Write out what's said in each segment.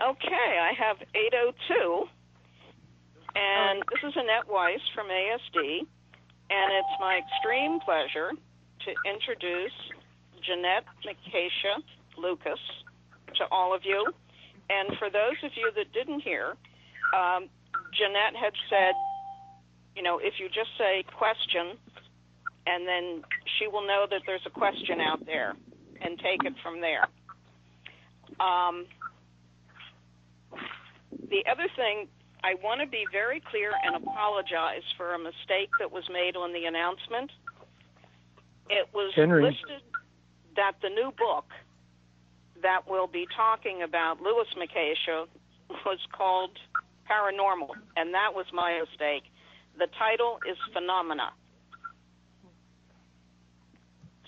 Okay, I have 802, and this is Annette Weiss from ASD, and it's my extreme pleasure to introduce Ginette Matacia Lucas to all of you. And for those of you that didn't hear, um, Ginette had said, you know, if you just say question, and then she will know that there's a question out there and take it from there. Um, the other thing, I want to be very clear and apologize for a mistake that was made on the announcement. It was Henry. listed that the new book that we'll be talking about, Lewis Matacia, was called Paranormal, and that was my mistake. The title is Phenomena.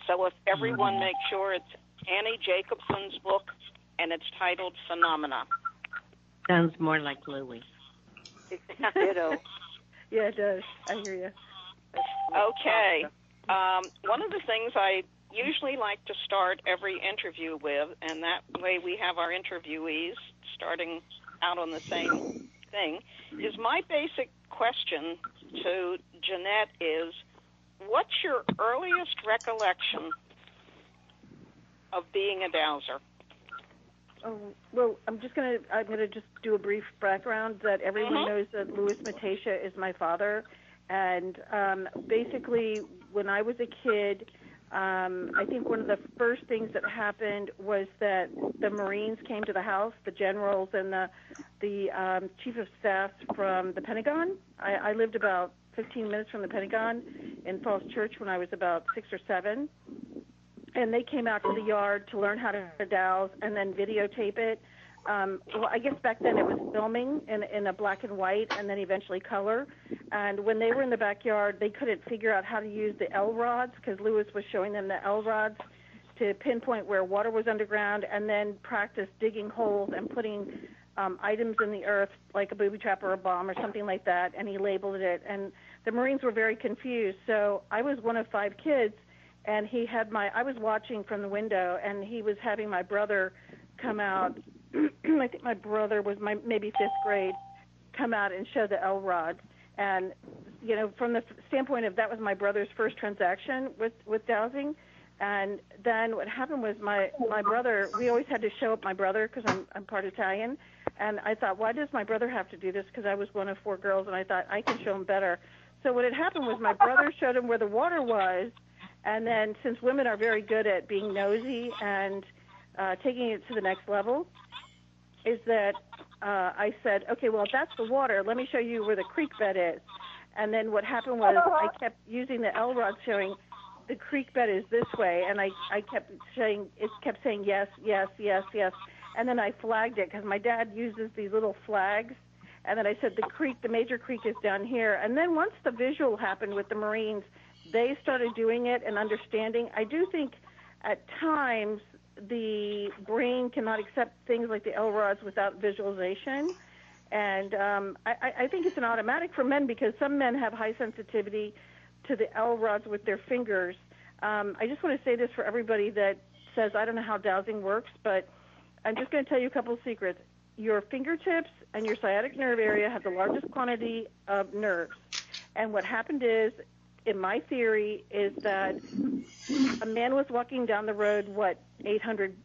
So if everyone hmm. makes sure it's Annie Jacobsen's book, and it's titled Phenomena. Sounds more like Louis. Ditto. Yeah, it does. I hear you. Okay. Um, one of the things I usually like to start every interview with, and that way we have our interviewees starting out on the same thing, is my basic question to Ginette is, what's your earliest recollection of being a dowser? Oh, well, I'm just gonna I'm gonna just do a brief background that everyone Mhm. knows that Louis Matacia is my father, and um, basically when I was a kid, um, I think one of the first things that happened was that the Marines came to the house, the generals and the the um, chief of staff from the Pentagon. I, I lived about 15 minutes from the Pentagon in Falls Church when I was about six or seven and they came out to the yard to learn how to dowse and then videotape it. Um, well, I guess back then it was filming in, in a black and white and then eventually color. And when they were in the backyard, they couldn't figure out how to use the L rods because Lewis was showing them the L rods to pinpoint where water was underground and then practice digging holes and putting um, items in the earth like a booby trap or a bomb or something like that. And he labeled it. And the Marines were very confused. So I was one of five kids and he had my I was watching from the window and he was having my brother come out I think my brother was my maybe 5th grade come out and show the L rods and you know from the standpoint of that was my brother's first transaction with with dowsing. And then what happened was my my brother we always had to show up my brother because I'm I'm part Italian. And I thought why does my brother have to do this? Because I was one of four girls and I thought I can show him better. So what had happened was my brother showed him where the water was and then, since women are very good at being nosy and uh, taking it to the next level, is that uh, I said, okay, well, if that's the water, let me show you where the creek bed is. And then what happened was I kept using the L rod showing the creek bed is this way, and I, I kept saying, it kept saying yes, yes, yes, yes. And then I flagged it because my dad uses these little flags. And then I said, the creek, the major creek is down here. And then once the visual happened with the Marines, they started doing it and understanding. I do think at times the brain cannot accept things like the L rods without visualization. And um, I, I think it's an automatic for men because some men have high sensitivity to the L rods with their fingers. Um, I just want to say this for everybody that says, I don't know how dowsing works, but I'm just going to tell you a couple of secrets. Your fingertips and your sciatic nerve area have the largest quantity of nerves. And what happened is in my theory is that a man was walking down the road, what 800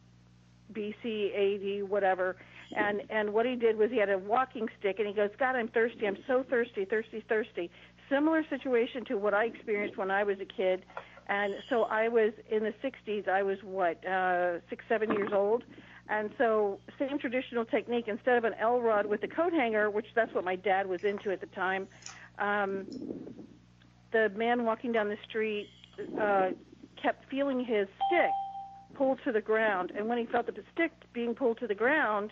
BC, AD, whatever, and and what he did was he had a walking stick, and he goes, God, I'm thirsty, I'm so thirsty, thirsty, thirsty. Similar situation to what I experienced when I was a kid, and so I was in the 60s. I was what uh, six, seven years old. And so, same traditional technique. Instead of an L rod with a coat hanger, which that's what my dad was into at the time, um, the man walking down the street uh, kept feeling his stick pulled to the ground, and when he felt the stick being pulled to the ground,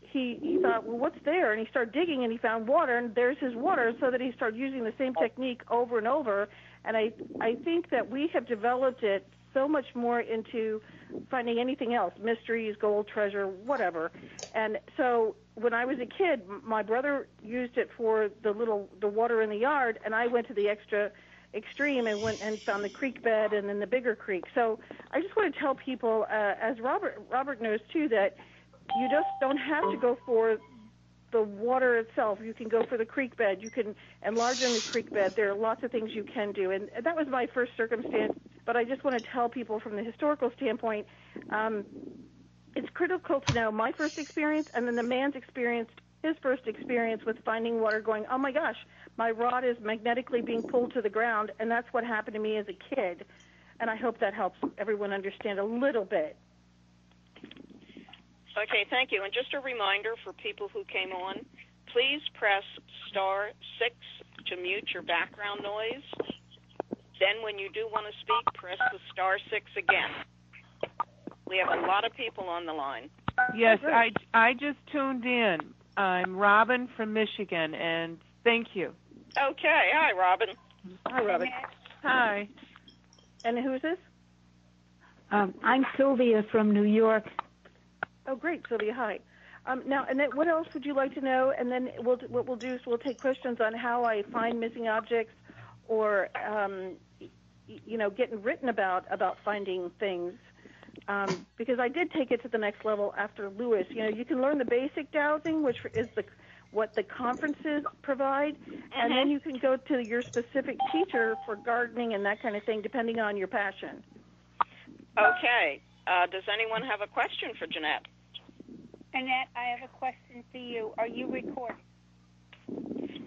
he he thought, well, what's there? And he started digging, and he found water, and there's his water. So that he started using the same technique over and over. And I I think that we have developed it so much more into finding anything else, mysteries, gold, treasure, whatever. And so when I was a kid, my brother used it for the little the water in the yard, and I went to the extra extreme and went and found the creek bed and then the bigger creek. So I just want to tell people, uh, as Robert Robert knows too, that you just don't have to go for the water itself. You can go for the creek bed. You can enlarge in the creek bed. There are lots of things you can do, and that was my first circumstance. But I just want to tell people from the historical standpoint, um, it's critical to know my first experience and then the man's experience, his first experience with finding water. Going, oh my gosh, my rod is magnetically being pulled to the ground, and that's what happened to me as a kid. And I hope that helps everyone understand a little bit. Okay, thank you. And just a reminder for people who came on, please press star six to mute your background noise. Then, when you do want to speak, press the star six again. We have a lot of people on the line. Yes, I, I just tuned in. I'm Robin from Michigan, and thank you. Okay, hi, Robin. Hi, Robin. Hi. And who's this? Um, I'm Sylvia from New York. Oh, great, Sylvia. Hi. Um, now, and then what else would you like to know? And then we'll, what we'll do is we'll take questions on how I find missing objects, or um, you know, getting written about about finding things. Um, because I did take it to the next level after Lewis. You know, you can learn the basic dowsing, which is the what the conferences provide, and then you can go to your specific teacher for gardening and that kind of thing, depending on your passion. Okay. Uh, does anyone have a question for Ginette? Ginette, I have a question for you. Are you recording?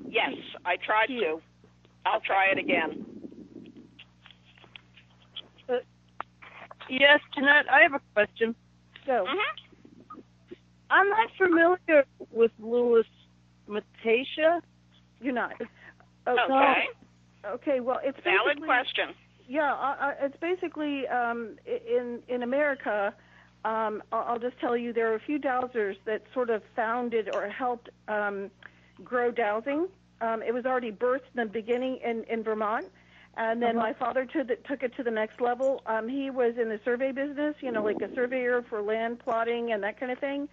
Yes, I tried to. I'll try it again. Yes, Ginette, I have a question. So, Mhm. I'm not familiar with Louis Matacia. you're not. Okay. Okay. Well, it's Valid question. Yeah, uh, it's basically um, in in America. Um, I'll, I'll just tell you there are a few dowsers that sort of founded or helped um, grow dowsing. Um, it was already birthed in the beginning in, in Vermont, and then my father took it, took it to the next level. Um, he was in the survey business, you know, like a surveyor for land plotting and that kind of thing.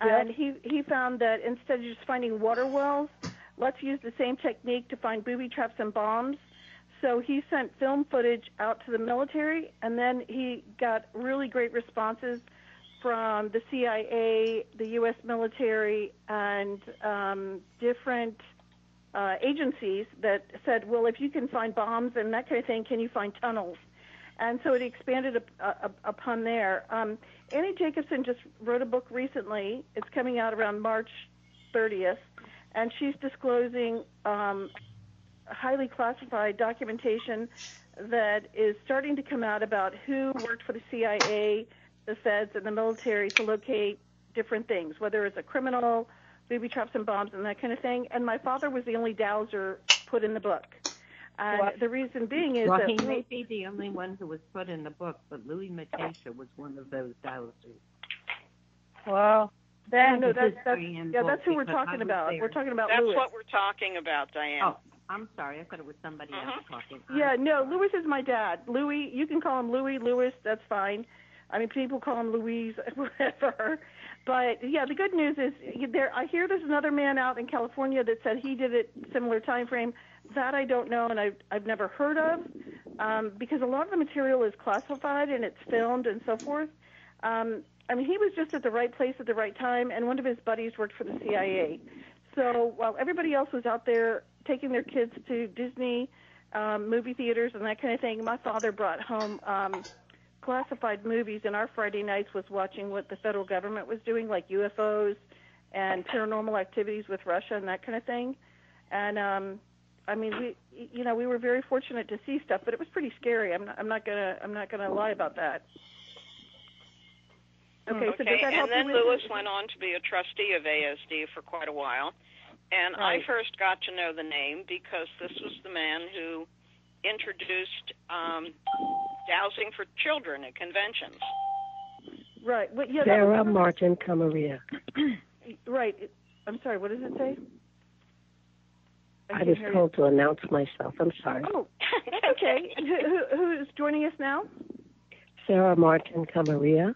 And he he found that instead of just finding water wells, let's use the same technique to find booby traps and bombs. So he sent film footage out to the military, and then he got really great responses from the CIA, the U.S. military, and um, different uh, agencies that said, well, if you can find bombs and that kind of thing, can you find tunnels? And so it expanded up, uh, up- upon there. Um, Annie Jacobsen just wrote a book recently. It's coming out around March 30th, and she's disclosing um, highly classified documentation that is starting to come out about who worked for the CIA, the feds, and the military to locate different things, whether it's a criminal, booby traps and bombs, and that kind of thing. And my father was the only dowser put in the book. And the reason being is Well, that he may be the only one who was put in the book, but Louis Matacia was one of those dowsers. Wow. Yeah, That no, that's, that's, yeah, that's who we're talking about. there. We're talking about That's Lewis. what we're talking about, Diane. Oh, I'm sorry. I thought it was somebody else Mhm. talking. Yeah, no, Louis is my dad. Louis, you can call him Louis, Louis, that's fine. I mean, people call him Louise, whatever. But yeah, the good news is there. I hear there's another man out in California that said he did it similar time frame. That I don't know, and I've I've never heard of, um, because a lot of the material is classified and it's filmed and so forth. Um, I mean, he was just at the right place at the right time, and one of his buddies worked for the CIA. So while everybody else was out there taking their kids to Disney um, movie theaters and that kind of thing, my father brought home um, classified movies, and our Friday nights was watching what the federal government was doing, like UFOs and paranormal activities with Russia and that kind of thing. And um, I mean, we, you know, we were very fortunate to see stuff, but it was pretty scary. I'm not, I'm not gonna, I'm not gonna lie about that. Okay, so does Okay, that help and then you Lewis went on to be a trustee of ASD for quite a while. And I first got to know the name because this was the man who introduced um, dowsing for children at conventions. Right. Well, yeah, Sarah was- Martin Camaria. Right. I'm sorry. What does it say? I can't was hear you. told to announce myself. I'm sorry. Oh, that's okay. Who, who, who is joining us now? Sarah Martin Camaria.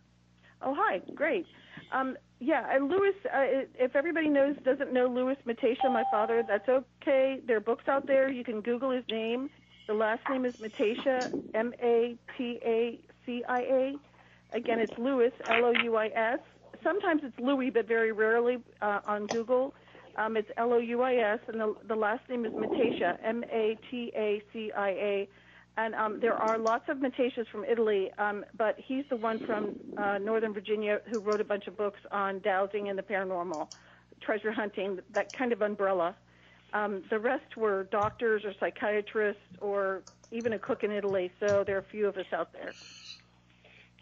Oh, hi. Great. Um, yeah, and Louis, uh, if everybody knows doesn't know Lewis Matacia, my father, that's okay. There are books out there. You can Google his name. The last name is Matacia, M A T A C I A. Again, it's Louis, L O U I S. sometimes it's Louis, but very rarely uh, on Google. Um, it's L O U I S, and the, the last name is Matacia, M A T A C I A. And um, there are lots of Matacias from Italy, um, but he's the one from uh, Northern Virginia who wrote a bunch of books on dowsing and the paranormal, treasure hunting, that kind of umbrella. Um, the rest were doctors or psychiatrists or even a cook in Italy, so there are a few of us out there.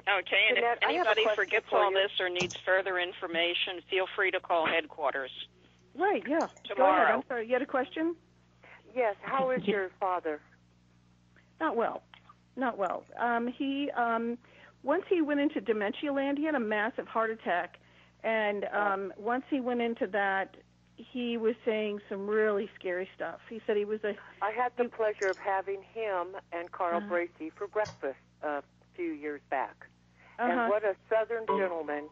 Okay, and Ginette, if I have a anybody forgets for all you. this or needs further information, feel free to call headquarters. Right, yeah. Go ahead. Tomorrow. I'm sorry, you had a question? Yes. How is your father? Not well. Not well. Um, he um, once he went into dementia land, he had a massive heart attack, and um, once he went into that, he was saying some really scary stuff. He said he was a I had the pleasure of having him and Carl Uh-huh. Bracey for breakfast a few years back. uh-huh. And what a southern gentleman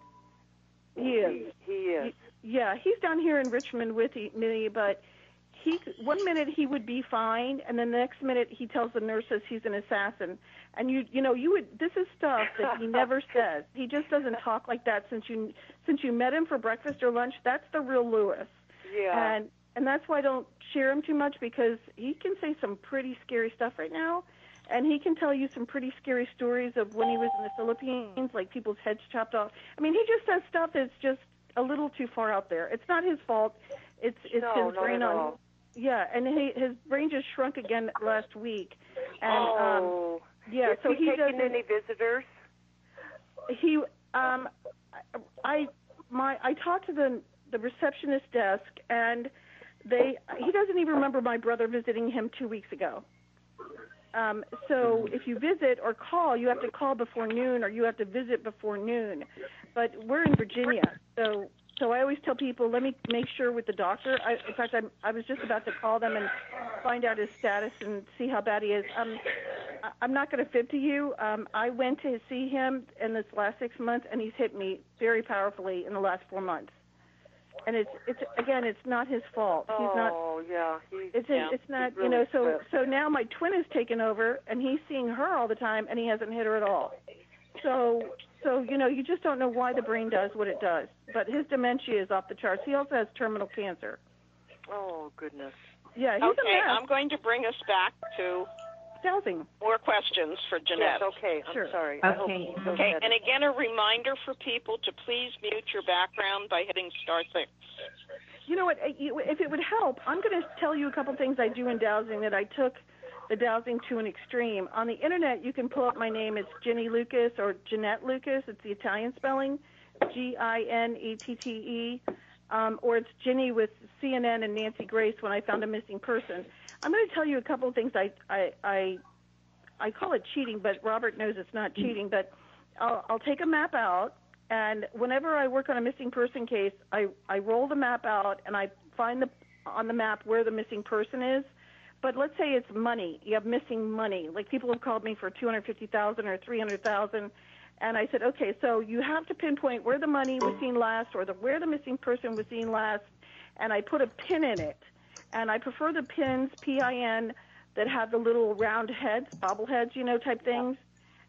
he is. he, he is. Yeah, he's down here in Richmond with me, but he one minute he would be fine, and then the next minute he tells the nurses he's an assassin. And you you know you would this is stuff that he never says. He just doesn't talk like that since you since you met him for breakfast or lunch. That's the real Lewis. Yeah. And and that's why I don't share him too much because he can say some pretty scary stuff right now. And he can tell you some pretty scary stories of when he was in the Philippines, like people's heads chopped off. I mean, he just says stuff that's just a little too far out there. It's not his fault. It's it's No, his brain on. all. Yeah, and he, his brain just shrunk again last week. And um oh. yeah, is so he, he taking any visitors? he um I my I talked to the the receptionist desk and they he doesn't even remember my brother visiting him 2 weeks ago. Um so if you visit or call, you have to call before noon or you have to visit before noon. But we're in Virginia. So so I always tell people, let me make sure with the doctor. I, in fact, I'm, I was just about to call them and find out his status and see how bad he is. Um, I- I'm not going to fib to you. Um, I went to see him in this last six months, and he's hit me very powerfully in the last four months. And it's it's again, it's not his fault. He's not. oh, yeah. He's, It's Yeah. it's not. He's you know. So quick. so now my twin has taken over, and he's seeing her all the time, and he hasn't hit her at all. So so you know, you just don't know why the brain does what it does. But his dementia is off the charts. He also has terminal cancer. Oh, goodness. Yeah, he's okay, a mess. I'm going to bring us back to Dowsing. more questions for Ginette. Yes, okay. I'm Sure. sorry. I hope Okay. you don't Okay, get and again, a reminder for people to please mute your background by hitting star six. You know what? uh, you- If it would help, I'm going to tell you a couple things I do in dowsing that I took the dowsing to an extreme. On the internet, you can pull up my name. It's Ginny Lucas or Ginette Lucas. It's the Italian spelling, G I N E T T E, um, or it's Ginny with CNN and Nancy Grace when I found a missing person. I'm going to tell you a couple of things I I I, I call it cheating, but Robert knows it's not cheating. But I'll, I'll take a map out, and whenever I work on a missing person case, I I roll the map out and I find the on the map where the missing person is. But let's say it's money. You have missing money. Like people have called me for two hundred fifty thousand or three hundred thousand, and I said, okay, so you have to pinpoint where the money was seen last or the where the missing person was seen last, and I put a pin in it, and I prefer the pins P I N that have the little round heads, bobbleheads, you know, type things,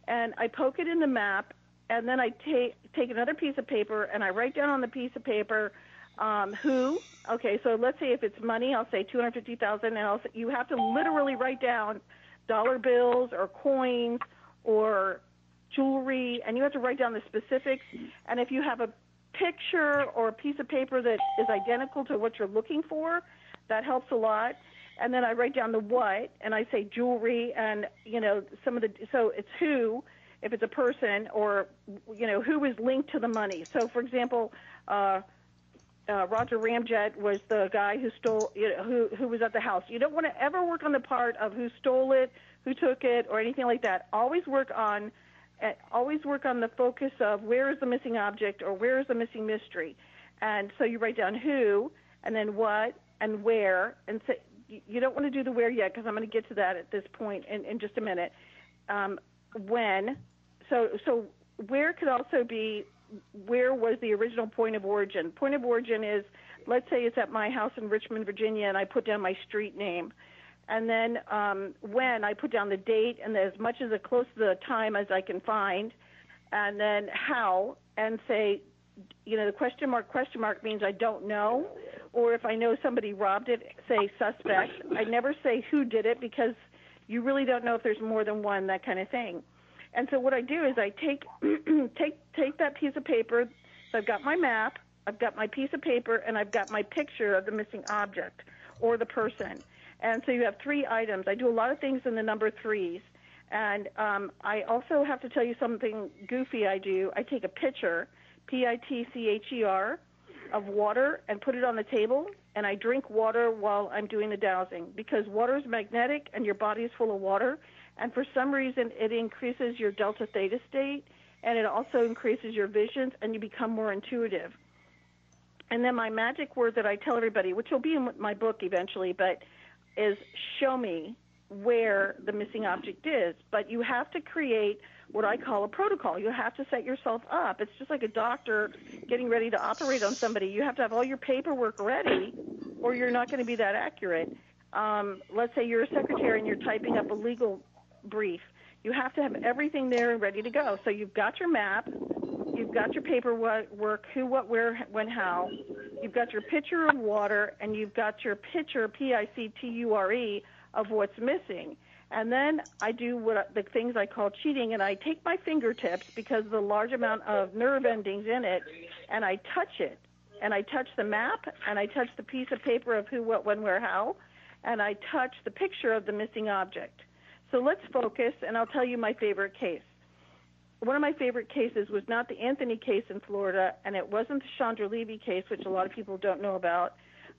and I poke it in the map, and then I take take another piece of paper and I write down on the piece of paper um, who. Okay, so let's say if it's money, I'll say two hundred fifty thousand, and I'll say, you have to literally write down dollar bills or coins or jewelry, and you have to write down the specifics. And if you have a picture or a piece of paper that is identical to what you're looking for, that helps a lot. And then I write down the what, and I say jewelry, and you know some of the. So it's who, if it's a person, or you know who is linked to the money. So for example. Uh, uh, Roger Ramjet was the guy who stole, you know, who who was at the house. You don't want to ever work on the part of who stole it, who took it, or anything like that. Always work on, always work on the focus of where is the missing object or where is the missing mystery, and so you write down who, and then what, and where, and you- you don't want to do the where yet because I'm going to get to that at this point in, in just a minute. Um, when, so so where could also be where was the original point of origin? Point of origin is, let's say it's at my house in Richmond, Virginia, and I put down my street name. And then um, when I put down the date and as much as a close to the time as I can find, and then how, and say you know, the question mark question mark means I don't know, or if I know somebody robbed it, say suspect. I never say who did it because you really don't know if there's more than one, that kind of thing. And so what I do is I take take take that piece of paper. So I've got my map, I've got my piece of paper, and I've got my picture of the missing object or the person. And so you have three items. I do a lot of things in the number threes. And um, I also have to tell you something goofy I do. I take a pitcher, P I T C H E R, of water and put it on the table, and I drink water while I'm doing the dowsing because water is magnetic and your body is full of water. And for some reason, it increases your delta theta state and it also increases your visions and you become more intuitive. And then my magic word that I tell everybody, which will be in my book eventually, but is show me where the missing object is. But you have to create what I call a protocol. You have to set yourself up. It's just like a doctor getting ready to operate on somebody. You have to have all your paperwork ready, or you're not going to be that accurate. Um, let's say you're a secretary and you're typing up a legal brief. You have to have everything there and ready to go. So you've got your map, you've got your paperwork, who, what, where, when, how. You've got your picture of water, and you've got your picture, P-I-C-T-U-R-E, of what's missing. And then I do what the things I call cheating, and I take my fingertips because of the large amount of nerve endings in it, and I touch it, and I touch the map, and I touch the piece of paper of who, what, when, where, how, and I touch the picture of the missing object. So let's focus, and I'll tell you my favorite case. One of my favorite cases was not the Anthony case in Florida, and it wasn't the Chandra Levy case, which a lot of people don't know about,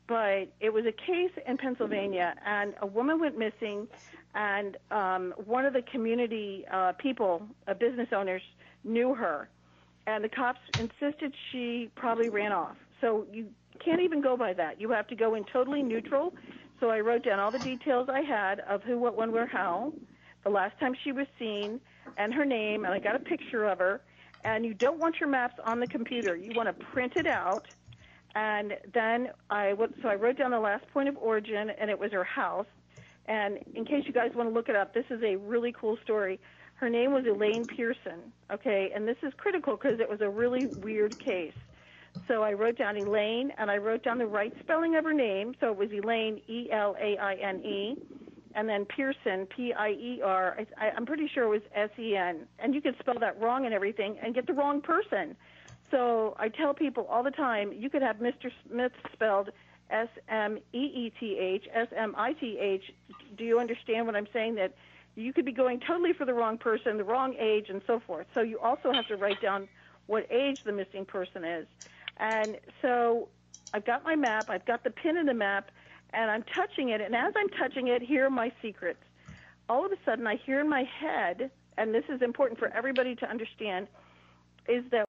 but it was a case in Pennsylvania, and a woman went missing, and um, one of the community uh, people, uh, business owners, knew her, and the cops insisted she probably ran off. So you can't even go by that. You have to go in totally neutral. So I wrote down all the details I had of who, what, when, where, how, the last time she was seen, and her name, and I got a picture of her. And you don't want your maps on the computer. You want to print it out. And then I so I wrote down the last point of origin, and it was her house. And in case you guys want to look it up, this is a really cool story. Her name was Elaine Pierson. Okay, and this is critical because it was a really weird case. So I wrote down Elaine, and I wrote down the right spelling of her name. So it was Elaine, E L A I N E, and then Pierson, P I E R. I, I'm pretty sure it was S E N. And you could spell that wrong and everything and get the wrong person. So I tell people all the time, you could have Mr. Smith spelled S M E E T H, S M I T H. Do you understand what I'm saying? That you could be going totally for the wrong person, the wrong age, and so forth. So you also have to write down what age the missing person is. And so I've got my map, I've got the pin in the map, and I'm touching it. And as I'm touching it, here are my secrets. All of a sudden, I hear in my head, and this is important for everybody to understand, is that